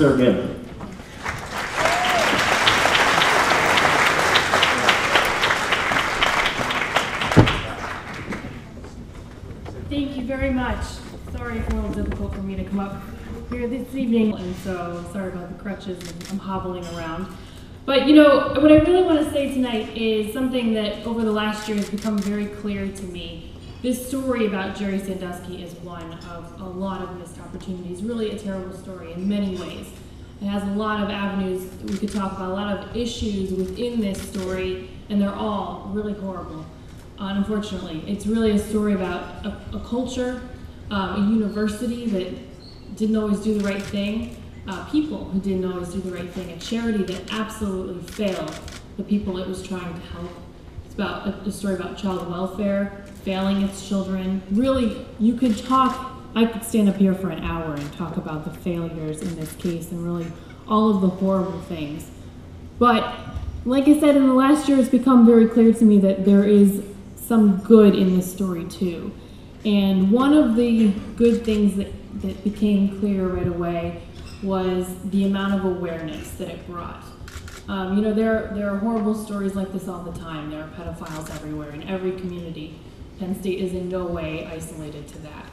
Sir. Thank you very much. Sorry it's a little difficult for me to come up here this evening, and so sorry about the crutches, and I'm hobbling around. But you know, what I really want to say tonight is something that over the last year has become very clear to me. This story about Jerry Sandusky is one of a lot of missed opportunities, really a terrible story in many ways. It has a lot of avenues we could talk about, a lot of issues within this story, and they're all really horrible uh, unfortunately. It's really a story about a, a culture, um, a university that didn't always do the right thing, uh, people who didn't always do the right thing, a charity that absolutely failed the people it was trying to help. It's about a, a story about child welfare, failing its children. Really, you could talk, I could stand up here for an hour and talk about the failures in this case and really all of the horrible things. But like I said, in the last year, it's become very clear to me that there is some good in this story too. And one of the good things that, that became clear right away was the amount of awareness that it brought. Um, you know, there, there are horrible stories like this all the time. There are pedophiles everywhere in every community. Penn State is in no way isolated to that.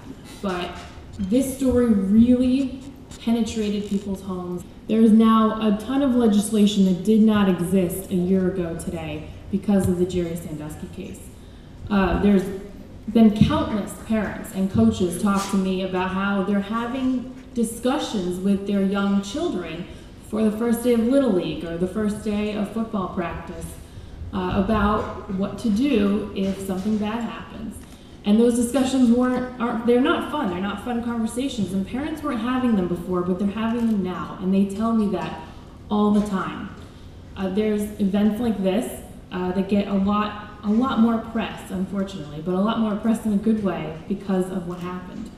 But this story really penetrated people's homes. There is now a ton of legislation that did not exist a year ago today because of the Jerry Sandusky case. Uh, there's been countless parents and coaches talk to me about how they're having discussions with their young children for the first day of Little League or the first day of football practice uh, about what to do if something bad happens. And those discussions weren't, aren't, they're not fun. They're not fun conversations. And parents weren't having them before, but they're having them now. And they tell me that all the time. Uh, there's events like this uh, that get a lot a lot more press, unfortunately, but a lot more press in a good way because of what happened.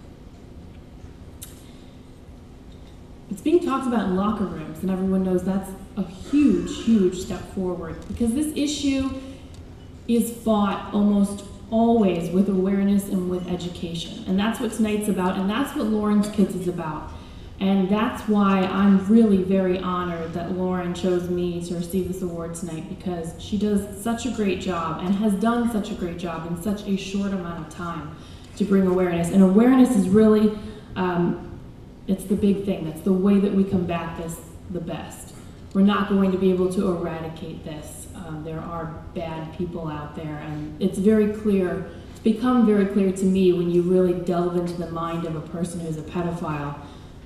It's being talked about in locker rooms, and everyone knows that's a huge, huge step forward because this issue is fought almost always with awareness and with education. And that's what tonight's about, and that's what Lauren's Kids is about. And that's why I'm really very honored that Lauren chose me to receive this award tonight because she does such a great job and has done such a great job in such a short amount of time to bring awareness. And awareness is really, um, it's the big thing. That's the way that we combat this the best. We're not going to be able to eradicate this. Um, there are bad people out there, and it's very clear, it's become very clear to me when you really delve into the mind of a person who's a pedophile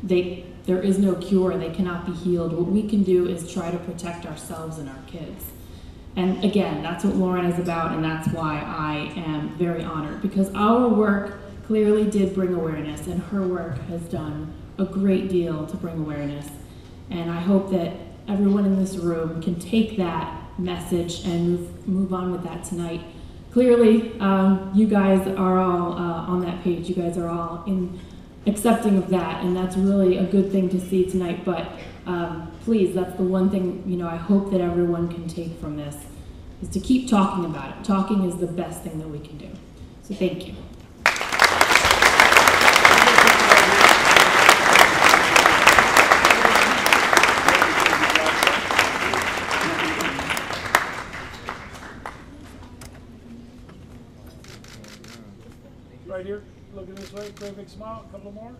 they, there is no cure, they cannot be healed. What we can do is try to protect ourselves and our kids. And again, that's what Lauren is about, and that's why I am very honored because our work clearly did bring awareness, and her work has done a great deal to bring awareness. And I hope that everyone in this room can take that message and move, move on with that tonight. Clearly, um, you guys are all uh, on that page. You guys are all in accepting of that, and that's really a good thing to see tonight. But um, please, that's the one thing you know. I hope that everyone can take from this is to keep talking about it. Talking is the best thing that we can do. So thank you. Right here, looking this way, great big smile, a couple more.